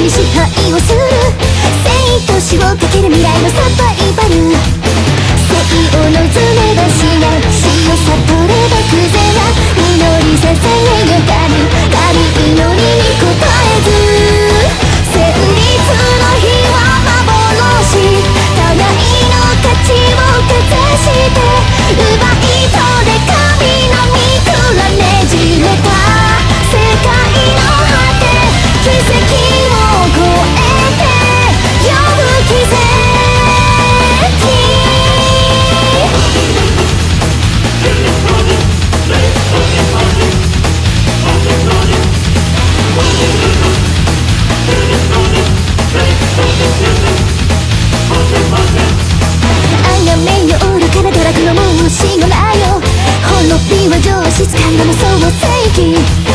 に支配をする。生と死をかける未来のサバイバル。の正義。